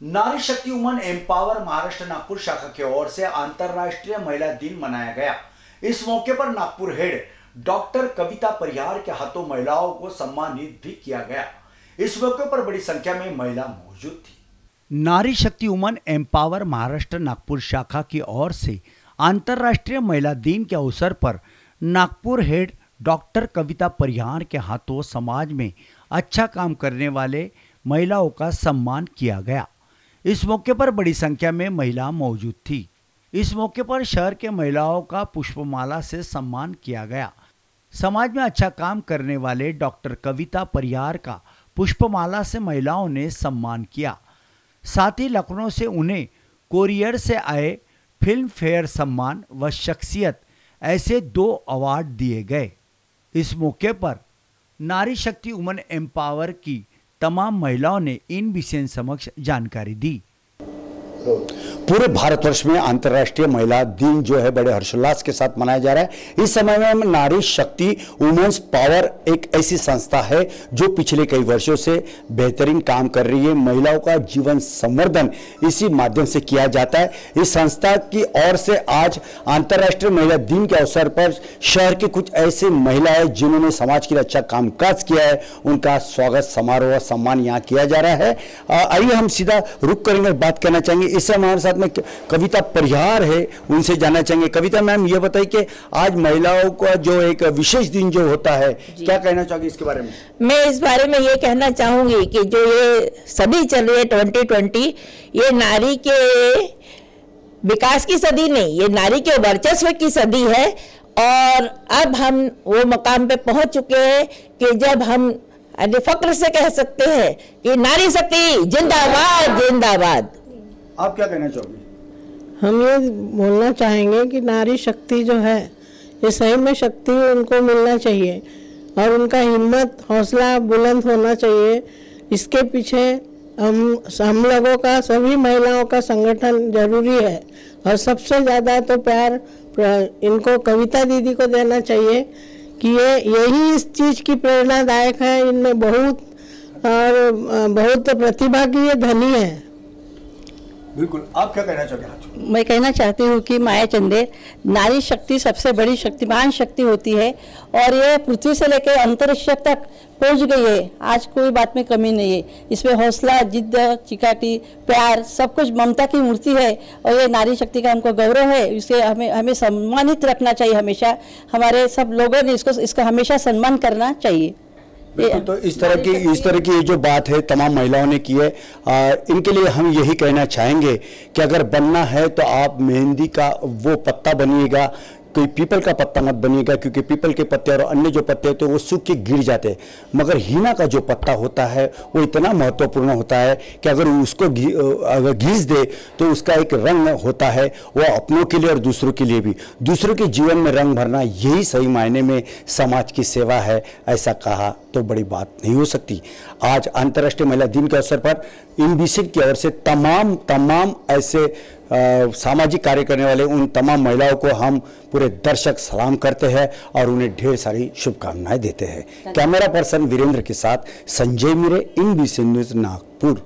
नारी शक्ति woman empower Maharashtra Nagpur शाखा की ओर से अंतरराष्ट्रीय महिला दिन मनाया गया। इस मौके पर नागपुर हेड डॉक्टर कविता परिहार के हाथों महिलाओं को सम्मानित भी किया गया। इस मौके पर बड़ी संख्या में महिला मौजूद थी। नारी शक्ति वुमन एम्पावर महाराष्ट्र नागपुर शाखा की ओर से अंतरराष्ट्रीय महिला दिन के अवसर पर नागपुर हेड डॉक्टर कविता परिहार के हाथों समाज में अच्छा काम करने वाले महिलाओं का सम्मान किया गया। इस मौके पर बड़ी संख्या में महिला मौजूद थी। इस मौके पर शहर के महिलाओं का पुष्पमाला से सम्मान किया गया। समाज में अच्छा काम करने वाले डॉक्टर कविता परिहार का पुष्पमाला से महिलाओं ने सम्मान किया। साथ ही लखनऊ से उन्हें कोरियर से आए फ़िल्म फेयर सम्मान व शख्सियत ऐसे दो अवार्ड दिए गए। इस मौके पर नारी शक्ति वुमन एम्पावर की तमाम महिलाओं ने इन विषय समक्ष जानकारी दी। पूरे भारतवर्ष में अंतर्राष्ट्रीय महिला दिन जो है बड़े हर्षोल्लास के साथ मनाया जा रहा है। इस समय में नारी शक्ति वुमेन्स पावर एक ऐसी संस्था है जो पिछले कई वर्षों से बेहतरीन काम कर रही है। महिलाओं का जीवन संवर्धन इसी माध्यम से किया जाता है। इस संस्था की ओर से आज अंतर्राष्ट्रीय महिला दिन के अवसर पर शहर की कुछ ऐसी महिलाएँ जिन्होंने समाज के लिए अच्छा कामकाज किया है। उनका स्वागत समारोह सम्मान यहाँ किया जा रहा है। आइए हम सीधा रुक करेंगे बात करना चाहेंगे। इस समय हमारे साथ में कविता परिहार है उनसे जानना चाहेंगे। कविता मैम ये बताइए कि आज महिलाओं का जो एक विशेष दिन जो होता है क्या कहना चाहोगे इसके बारे में? मैं इस बारे में ये कहना चाहूँगी कि जो ये सदी चल रही है ट्वेंटी ट्वेंटी ये नारी के विकास की सदी नहीं ये नारी के वर्चस्व की सदी है। और अब हम वो मकाम पे पहुँच चुके हैं कि जब हम फक्र से कह सकते हैं कि नारी शक्ति जिंदाबाद जिंदाबाद। आप क्या कहना चाहोगे? हम ये बोलना चाहेंगे कि नारी शक्ति जो है, ये सही में शक्ति उनको मिलना चाहिए और उनका हिम्मत, हौसला, बुलंद होना चाहिए। इसके पीछे हम हम लोगों का, सभी महिलाओं का संगठन ज़रूरी है और सबसे ज़्यादा तो प्यार इनको कविता दीदी को देना चाहिए कि ये, यही इस चीज़ की प्रेरणादायक है। इनमें बहुत, और बहुत प्रतिभा की ये धनी है। बिल्कुल। आप क्या कहना चाहोगे मैं कहना चाहती हूँ कि माया चंदे, नारी शक्ति सबसे बड़ी शक्तिमान शक्ति होती है और ये पृथ्वी से लेकर अंतरिक्ष तक पहुँच गई है। आज कोई बात में कमी नहीं है। इसमें हौसला, जिद्द, चिकाटी, प्यार, सब कुछ ममता की मूर्ति है और ये नारी शक्ति का हमको गौरव है। इसे हमें हमें सम्मानित रखना चाहिए हमेशा। हमारे सब लोगों ने इसको, इसका हमेशा सम्मान करना चाहिए। बिल्कुल तो इस तरह की इस तरह की जो बात है तमाम महिलाओं ने की है आ, इनके लिए हम यही कहना चाहेंगे कि अगर बनना है तो आप मेहंदी का वो पत्ता बनिएगा कोई पीपल का पत्ता मत बनिएगा क्योंकि पीपल के पत्ते और अन्य जो पत्ते होते हैं वो सूख के गिर जाते हैं। मगर हीना का जो पत्ता होता है वो इतना महत्वपूर्ण होता है कि अगर उसको अगर घीस दे तो उसका एक रंग होता है वो अपनों के लिए और दूसरों के लिए भी। दूसरों के जीवन में रंग भरना यही सही मायने में समाज की सेवा है ऐसा कहा तो बड़ी बात नहीं हो सकती। आज अंतर्राष्ट्रीय महिला दिन के अवसर पर इन विषय की ओर से तमाम तमाम ऐसे सामाजिक कार्य करने वाले उन तमाम महिलाओं को हम पूरे दर्शक सलाम करते हैं और उन्हें ढेर सारी शुभकामनाएँ देते हैं। कैमरा पर्सन वीरेंद्र के साथ Sanjay Mire IN B news Nagpur.